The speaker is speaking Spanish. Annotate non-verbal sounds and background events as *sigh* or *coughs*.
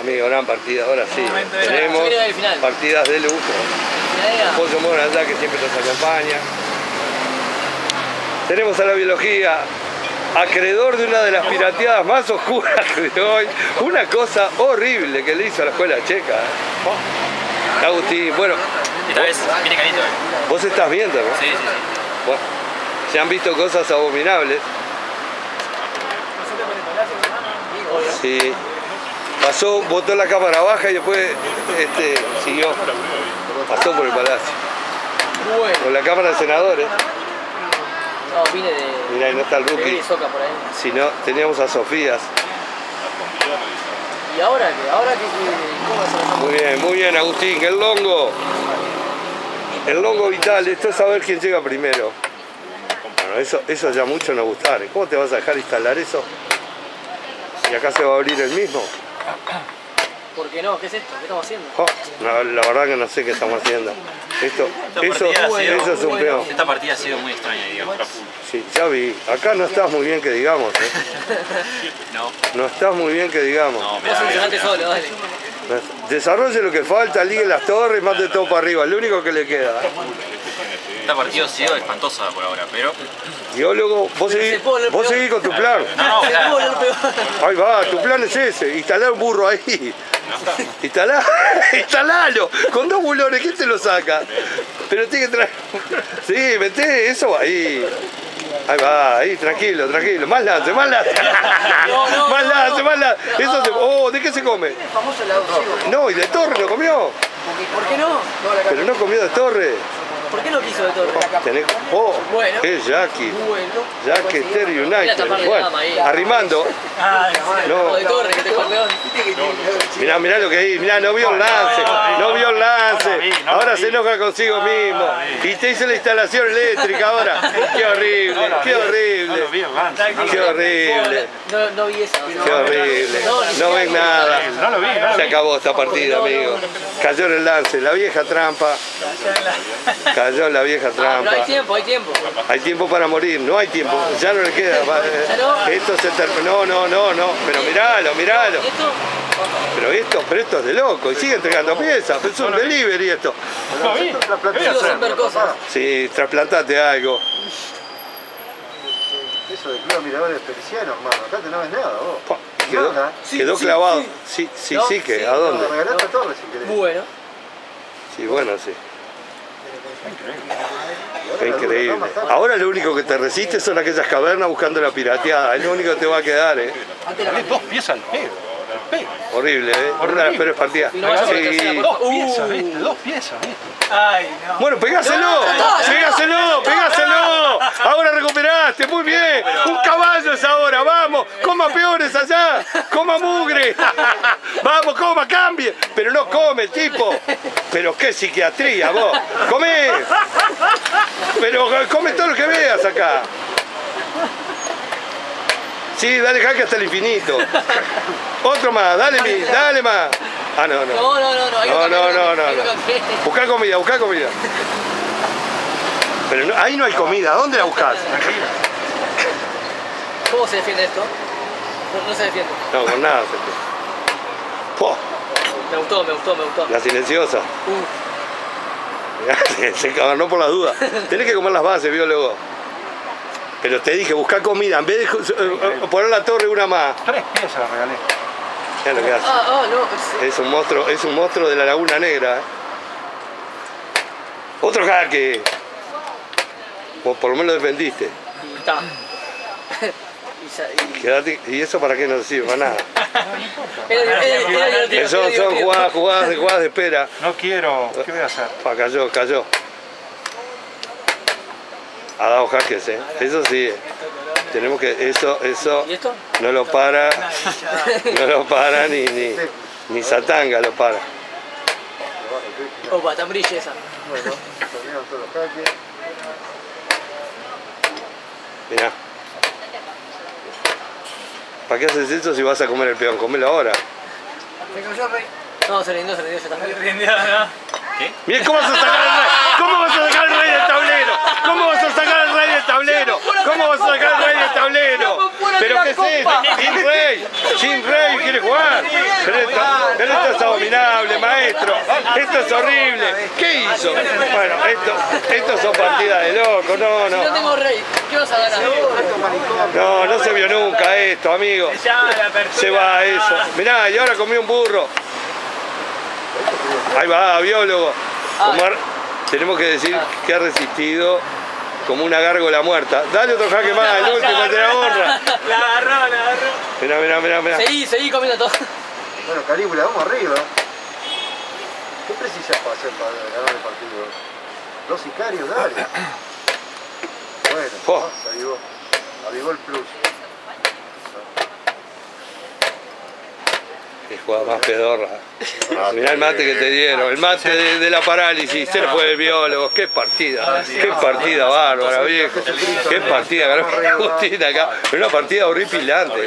Amigo, gran partida, ahora sí. Tenemos partidas de lujo. Pollo Mora allá que siempre nos acompaña. Tenemos a la biología, acreedor de una de las pirateadas más oscuras de hoy. Una cosa horrible que le hizo a la escuela checa. ¿eh? Agustín, bueno, Esta vez viene carito. eh. vos estás viendo, ¿no? Sí, sí, sí. Bueno, se han visto cosas abominables. Sí. Pasó, botó la cámara baja y después este, siguió. Pasó por el palacio. Con la cámara de senadores. No, vine de. Mirá, no está el rookie. Si no, teníamos a Sofías. ¿Y ahora qué? ¿Ahora qué? ¿Cómo Muy bien, muy bien, Agustín. El longo. El longo vital. Esto es saber quién llega primero. Bueno, eso, eso ya mucho no gustar. ¿eh? ¿Cómo te vas a dejar instalar eso? Y acá se va a abrir el mismo. *coughs* ¿Por qué no? ¿Qué es esto? ¿Qué estamos haciendo? Oh, la, la verdad que no sé qué estamos haciendo. Esto, eso, sido- eso es un bueno. peón. Esta partida ha sido muy extraña, digamos. Sí, ya vi. Acá no estás muy bien que digamos. ¿eh? *laughs* No, No estás muy bien que digamos. no, mirá, mirá. solo, dale. Desarrolle lo que falta, ligue las torres, mate todo para arriba. Es lo único que le queda. ¿eh? Esta partida ha sido espantosa por ahora, pero. Biólogo, vos seguís, vos seguís con tu plan. No, no, claro. Ahí va, tu plan es ese, instalar un burro ahí. Instalá, *laughs* instalalo, con dos bulones, ¿quién te lo saca? Pero tiene que traer. Sí, meté eso ahí. Ahí va, ahí, tranquilo, tranquilo. Más lance, más lance. No, no, *laughs* más no, lance, no. más lance. Eso se... Oh, ¿de qué se come? Famoso. No, y de torre no comió. ¿Por qué no? Pero no comió de torre. ¿Por qué no quiso de todo? Tenés... Oh, Bueno. es Jackie. Bueno. Jackie Mira, United. Bueno, arrimando. Ay, No. De torre, que te campeón. Mirá, mirá lo que hay, mirá, no vio el lance, no vio ahora se enoja consigo mismo y te hizo la instalación eléctrica ahora. Qué horrible, qué horrible, qué horrible, No, no vi eso. qué horrible. No ven nada. No lo vi, no lo Se vi. acabó esta partida, amigo. Cayó en el lance, la vieja trampa, cayó la vieja Ah, pero hay trampa. tiempo, hay tiempo. Hay tiempo para morir, no hay tiempo, ya no le queda. eh, ¿Ya no? Esto se terminó, no, no, no, no, pero miralo, miralo. Pero esto, pero esto es de loco, y sigue entregando piezas, pero es un delivery esto. Sí, trasplantate algo. Eso de club miradores persianos, hermano. Acá te no ves nada, vos. Quedó. Sí, quedó sí, clavado. sí. Sí, sí, No, sí, que, ¿a dónde? regalaste a Torres. Bueno. Sí, bueno, sí. Qué increíble. Ahora lo único que te resiste son aquellas cavernas buscando la pirateada. Es lo único que te va a quedar, ¿eh? Dale dos piezas al pedo. Pedo. Horrible, ¿eh? Una de las peores partidas. No Sí. tercera, por Dos piezas, Uh. ¿viste? Dos piezas, ¿viste? ay, no. Bueno, pegáselo, pegáselo, pegáselo. Ahora recuperaste, muy bien. Un caballo es ahora, vamos. Coma peores allá, coma mugre. *laughs* Vamos, coma, cambie. Pero no come, tipo. Pero qué psiquiatría, vos. Come. Pero come todo lo que veas acá. Sí, dale jaque hasta el infinito. Otro más, dale, mi, dale más. Ah, no, no. No, no, no, no. ahí No, no, no, no, no. Buscar comida, buscar comida. Pero no- ahí no hay comida, ¿dónde la buscas? ¿Cómo se defiende esto? No, no se defiende. No, con nada. se- Po, Me gustó, me gustó, me gustó. la silenciosa. Uh, *laughs* Se- por las dudas. Tenés que comer las bases, biólogo. Pero te dije, buscar comida. En vez de eh, eh, poner la torre una más. Tres piezas las regalé. Es lo que hace. ah, ah, no. Es un monstruo, es un monstruo de la Laguna Negra. ¿eh? Otro jaque. Vos por lo menos defendiste. *laughs* Y está. Y sa- y- Quedate- ¿Y eso para qué no sirve? Para nada. *laughs* Eso son jugadas, jugadas, de- jugadas de espera. No quiero. ¿Qué voy a hacer? Pa, cayó, cayó. Ha dado jaques, ¿eh? Eso sí. Tenemos que, eso, eso ¿Y esto? no lo para, *laughs* no lo para ni, ni, ni Satanga lo para. Opa, tan brilla esa. Bueno, terminaron todos los jaques. Mirá. ¿Para qué haces eso si vas a comer el peón? Comelo ahora. Cayó rey. No, se rindió, se rindió, está. Rindió, ¿no? Mirá cómo vas a sacar el rey. ¿Cómo vas a sacar el rey del tablero? ¿Cómo vas a sacar al rey del tablero? ¿Cómo vas a sacar al rey del tablero? ¿Pero qué es esto? Sin rey, sin rey quiere jugar. Pero esto, pero esto es abominable, maestro. Esto es horrible. ¿Qué hizo? Bueno, esto, esto son partidas de loco, no, Si no no. tengo rey, ¿qué vas a ganar? No, no se vio nunca esto, amigo. Se va eso. Mirá, y ahora comí un burro. Ahí va, biólogo. Omar, tenemos que decir que ha resistido como una gárgola muerta. Dale otro jaque más, el último, de la honra. La agarró, la agarró. Mirá, mirá, mirá, mirá. Seguí, seguí comiendo todo. Bueno, Calígula, vamos arriba. ¿Qué precisas para hacer para ganar el partido? Dos sicarios, dale. *coughs* Bueno, Oh. se avivó. Avivó el plus. Qué jugada más pedorra. Mirá el mate que te dieron, el mate de, la parálisis, se fue el biólogo. Qué partida, qué partida bárbara, viejo. Qué partida ganó Agustín acá. Una partida horripilante.